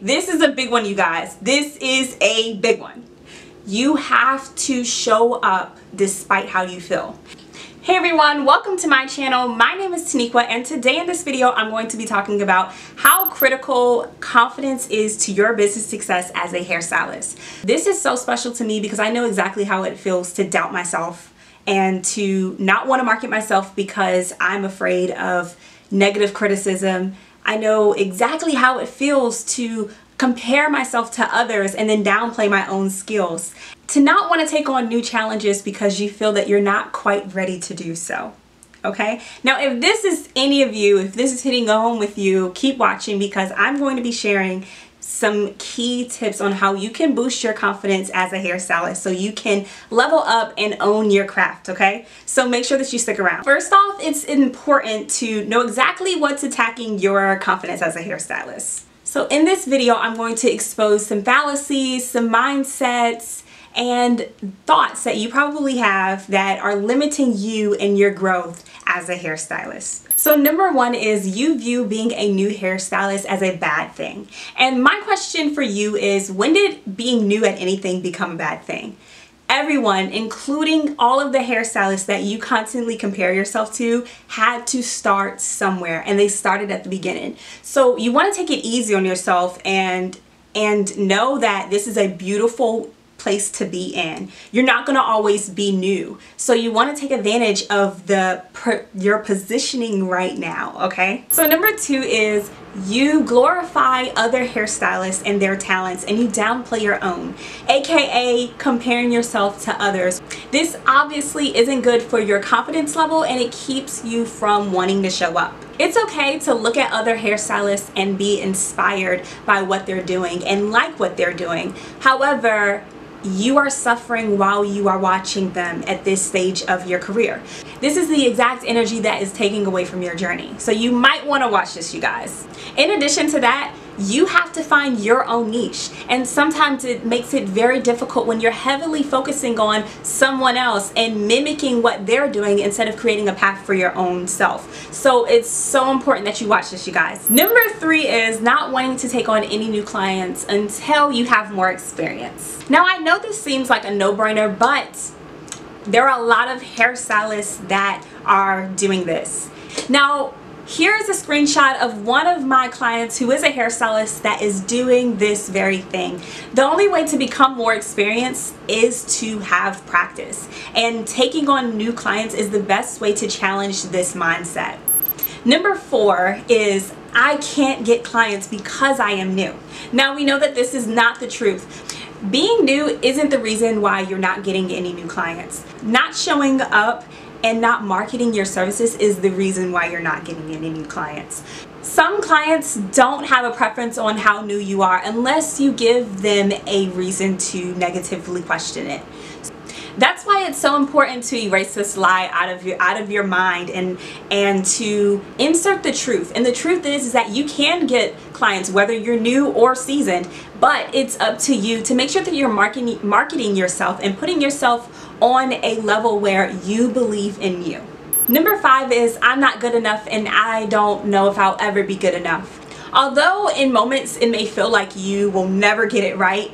This is a big one, you guys. This is a big one. You have to show up despite how you feel. Hey everyone, welcome to my channel. My name is Taniqua and today in this video I'm going to be talking about how critical confidence is to your business success as a hairstylist. This is so special to me because I know exactly how it feels to doubt myself and to not want to market myself because I'm afraid of negative criticism I know exactly how it feels to compare myself to others and then downplay my own skills. To not want to take on new challenges because you feel that you're not quite ready to do so. Okay, now if this is any of you, if this is hitting home with you, keep watching because I'm going to be sharing some key tips on how you can boost your confidence as a hairstylist so you can level up and own your craft, okay? So make sure that you stick around. First off, it's important to know exactly what's attacking your confidence as a hairstylist. So in this video, I'm going to expose some fallacies, some mindsets, and thoughts that you probably have that are limiting you in your growth as a hairstylist. So number one is you view being a new hairstylist as a bad thing. And my question for you is when did being new at anything become a bad thing? everyone, including all of the hairstylists that you constantly compare yourself to, had to start somewhere and they started at the beginning. So you want to take it easy on yourself and and know that this is a beautiful place to be in. You're not going to always be new. So you want to take advantage of the your positioning right now, okay? So number 2 is you glorify other hairstylists and their talents and you downplay your own, aka comparing yourself to others. This obviously isn't good for your confidence level and it keeps you from wanting to show up. It's okay to look at other hairstylists and be inspired by what they're doing and like what they're doing. However, you are suffering while you are watching them at this stage of your career. This is the exact energy that is taking away from your journey. So you might want to watch this, you guys. In addition to that, you have to find your own niche. And sometimes it makes it very difficult when you're heavily focusing on someone else and mimicking what they're doing instead of creating a path for your own self. So it's so important that you watch this you guys. Number three is not wanting to take on any new clients until you have more experience. Now I know this seems like a no-brainer but there are a lot of hairstylists that are doing this. Now Here's a screenshot of one of my clients who is a hairstylist that is doing this very thing. The only way to become more experienced is to have practice and taking on new clients is the best way to challenge this mindset. Number four is I can't get clients because I am new. Now we know that this is not the truth. Being new isn't the reason why you're not getting any new clients. Not showing up and not marketing your services is the reason why you're not getting any new clients. Some clients don't have a preference on how new you are unless you give them a reason to negatively question it. That's why it's so important to erase this lie out of your out of your mind and and to insert the truth. And the truth is, is that you can get clients whether you're new or seasoned, but it's up to you to make sure that you're marketing marketing yourself and putting yourself on a level where you believe in you. Number five is I'm not good enough and I don't know if I'll ever be good enough. Although in moments it may feel like you will never get it right,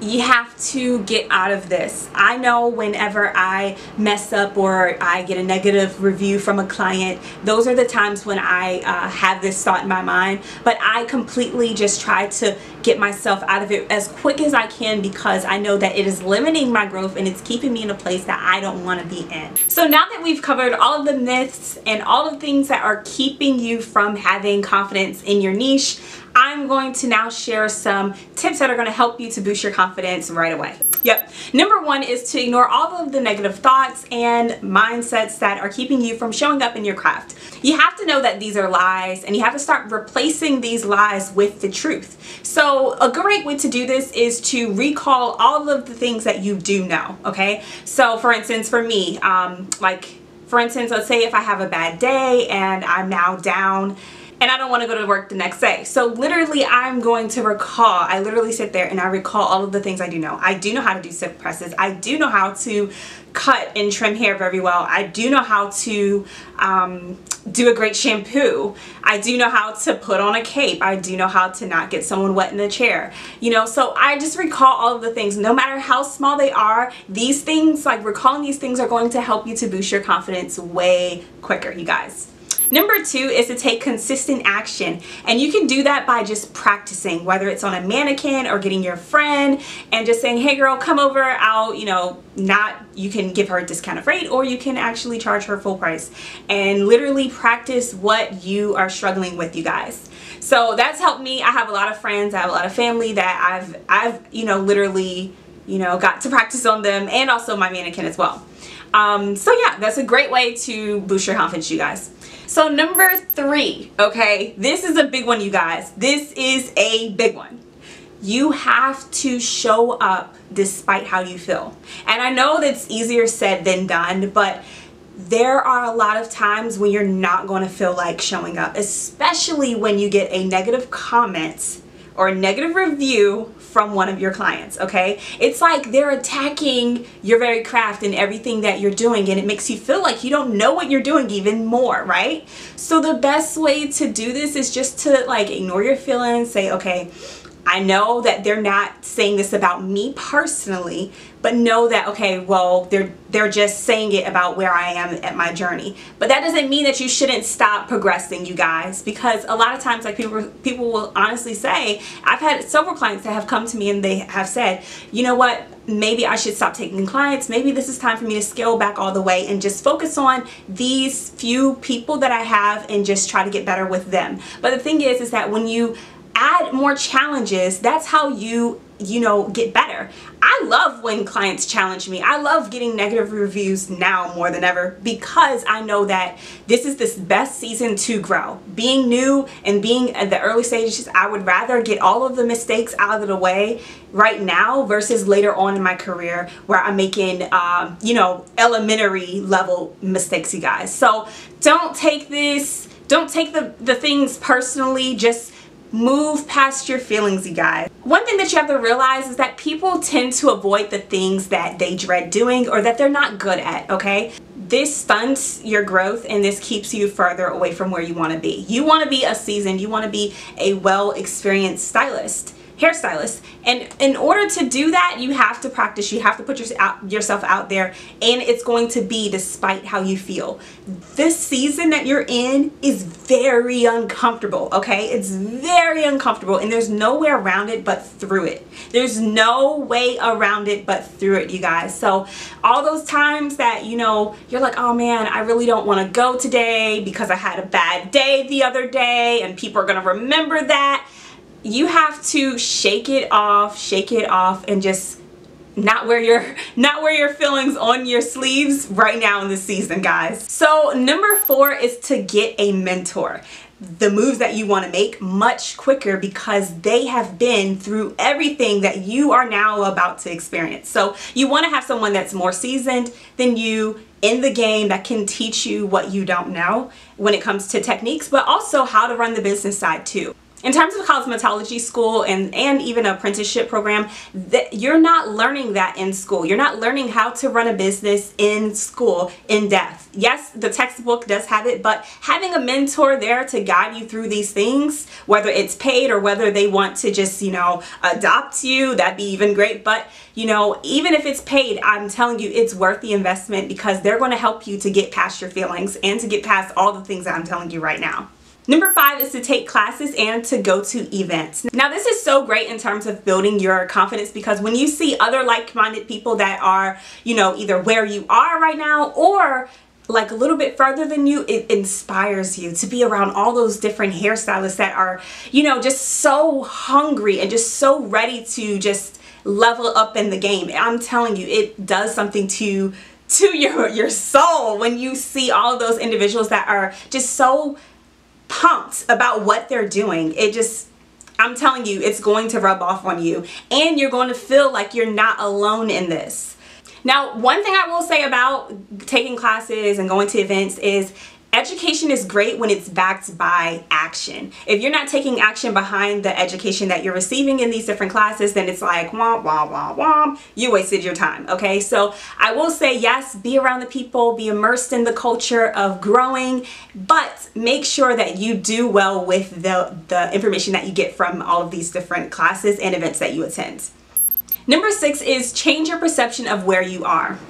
you have to get out of this. I know whenever I mess up or I get a negative review from a client, those are the times when I uh, have this thought in my mind. But I completely just try to get myself out of it as quick as I can because I know that it is limiting my growth and it's keeping me in a place that I don't want to be in. So now that we've covered all of the myths and all the things that are keeping you from having confidence in your niche, I'm going to now share some tips that are going to help you to boost your confidence right away. Yep. Number one is to ignore all of the negative thoughts and mindsets that are keeping you from showing up in your craft. You have to know that these are lies and you have to start replacing these lies with the truth. So a great way to do this is to recall all of the things that you do know, okay? So for instance, for me, um, like for instance, let's say if I have a bad day and I'm now down and I don't want to go to work the next day. So literally I'm going to recall, I literally sit there and I recall all of the things I do know. I do know how to do silk presses. I do know how to cut and trim hair very well. I do know how to um, do a great shampoo. I do know how to put on a cape. I do know how to not get someone wet in the chair. You know, so I just recall all of the things. No matter how small they are, these things, like recalling these things are going to help you to boost your confidence way quicker, you guys. Number two is to take consistent action. And you can do that by just practicing, whether it's on a mannequin or getting your friend and just saying, hey girl, come over. I'll, you know, not, you can give her a discounted rate or you can actually charge her full price and literally practice what you are struggling with, you guys. So that's helped me. I have a lot of friends, I have a lot of family that I've, I've, you know, literally, you know, got to practice on them and also my mannequin as well. Um, so yeah, that's a great way to boost your confidence, you guys. So number three, okay, this is a big one, you guys. This is a big one. You have to show up despite how you feel. And I know that's easier said than done, but there are a lot of times when you're not going to feel like showing up, especially when you get a negative comment or a negative review from one of your clients, okay? It's like they're attacking your very craft and everything that you're doing and it makes you feel like you don't know what you're doing even more, right? So the best way to do this is just to like ignore your feelings, say, okay, I know that they're not saying this about me personally, but know that okay, well, they're they're just saying it about where I am at my journey. But that doesn't mean that you shouldn't stop progressing, you guys, because a lot of times like people people will honestly say, I've had several clients that have come to me and they have said, "You know what? Maybe I should stop taking clients. Maybe this is time for me to scale back all the way and just focus on these few people that I have and just try to get better with them." But the thing is is that when you add more challenges, that's how you you know get better. I love when clients challenge me. I love getting negative reviews now more than ever because i know that this is this best season to grow. Being new and being at the early stages i would rather get all of the mistakes out of the way right now versus later on in my career where i'm making um, you know elementary level mistakes you guys. So don't take this don't take the the things personally. Just move past your feelings you guys. One thing that you have to realize is that people tend to avoid the things that they dread doing or that they're not good at okay? This stunts your growth and this keeps you further away from where you want to be. You want to be a seasoned you want to be a well experienced stylist hairstylist. And in order to do that, you have to practice. You have to put yourself out there and it's going to be despite how you feel. This season that you're in is very uncomfortable, okay? It's very uncomfortable and there's no way around it but through it. There's no way around it but through it, you guys. So all those times that, you know, you're like, oh man, I really don't want to go today because I had a bad day the other day and people are going to remember that you have to shake it off, shake it off and just not wear your not wear your feelings on your sleeves right now in this season guys. So number four is to get a mentor. The moves that you want to make much quicker because they have been through everything that you are now about to experience. So you want to have someone that's more seasoned than you in the game that can teach you what you don't know when it comes to techniques but also how to run the business side too in terms of cosmetology school and, and even apprenticeship program, that you're not learning that in school. You're not learning how to run a business in school in depth. Yes, the textbook does have it, but having a mentor there to guide you through these things, whether it's paid or whether they want to just, you know, adopt you, that'd be even great. But, you know, even if it's paid, I'm telling you, it's worth the investment because they're going to help you to get past your feelings and to get past all the things that I'm telling you right now. Number five is to take classes and to go to events. Now this is so great in terms of building your confidence because when you see other like-minded people that are, you know, either where you are right now or like a little bit further than you, it inspires you to be around all those different hairstylists that are, you know, just so hungry and just so ready to just level up in the game. I'm telling you, it does something to to your your soul when you see all those individuals that are just so pumped about what they're doing. It just, I'm telling you, it's going to rub off on you. And you're going to feel like you're not alone in this. Now, one thing I will say about taking classes and going to events is Education is great when it's backed by action. If you're not taking action behind the education that you're receiving in these different classes, then it's like womp, womp, womp, womp. You wasted your time, okay? So I will say yes, be around the people, be immersed in the culture of growing, but make sure that you do well with the, the information that you get from all of these different classes and events that you attend. Number six is change your perception of where you are.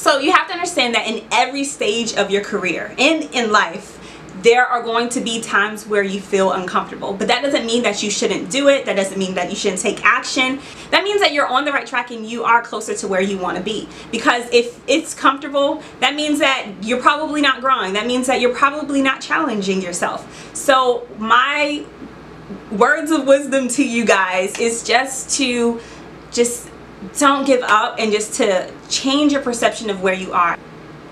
So you have to understand that in every stage of your career and in life, there are going to be times where you feel uncomfortable. But that doesn't mean that you shouldn't do it. That doesn't mean that you shouldn't take action. That means that you're on the right track and you are closer to where you want to be. Because if it's comfortable, that means that you're probably not growing. That means that you're probably not challenging yourself. So my words of wisdom to you guys is just to just don't give up and just to change your perception of where you are.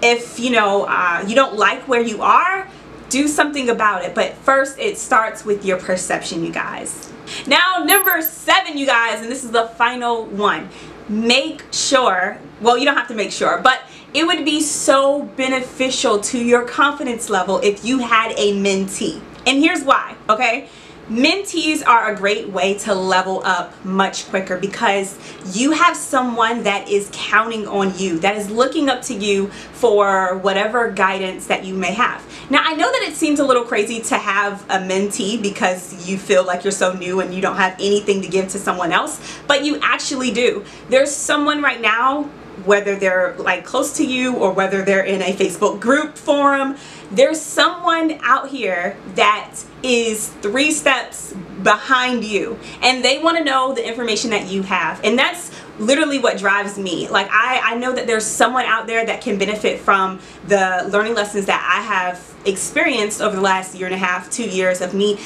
If, you know, uh, you don't like where you are, do something about it. But first, it starts with your perception, you guys. Now, number seven, you guys, and this is the final one. Make sure, well, you don't have to make sure, but it would be so beneficial to your confidence level if you had a mentee. And here's why, okay? Mentees are a great way to level up much quicker because you have someone that is counting on you, that is looking up to you for whatever guidance that you may have. Now, I know that it seems a little crazy to have a mentee because you feel like you're so new and you don't have anything to give to someone else, but you actually do. There's someone right now, whether they're like close to you or whether they're in a Facebook group forum, there's someone out here that is three steps behind you and they want to know the information that you have and that's literally what drives me. Like I, I know that there's someone out there that can benefit from the learning lessons that I have experienced over the last year and a half two years of me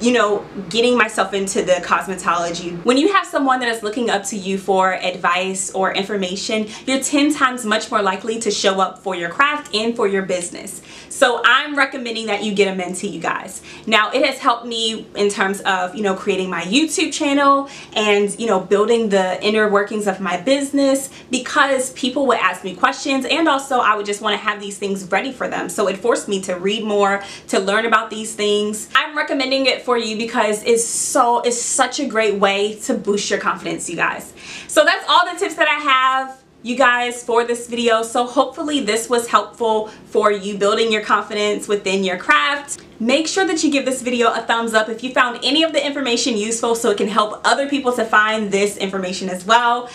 you know, getting myself into the cosmetology. When you have someone that is looking up to you for advice or information, you're 10 times much more likely to show up for your craft and for your business. So I'm recommending that you get a mentee, you guys. Now, it has helped me in terms of, you know, creating my YouTube channel and, you know, building the inner workings of my business because people would ask me questions and also I would just want to have these things ready for them. So it forced me to read more, to learn about these things. I'm recommending it for you because it's so it's such a great way to boost your confidence you guys. So that's all the tips that I have you guys for this video so hopefully this was helpful for you building your confidence within your craft make sure that you give this video a thumbs up if you found any of the information useful so it can help other people to find this information as well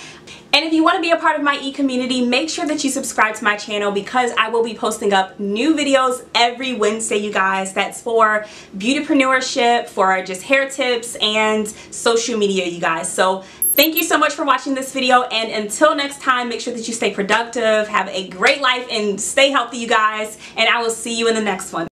and if you want to be a part of my e-community, make sure that you subscribe to my channel because I will be posting up new videos every Wednesday, you guys. That's for beautypreneurship, for just hair tips, and social media, you guys. So Thank you so much for watching this video and until next time make sure that you stay productive have a great life and stay healthy you guys and I will see you in the next one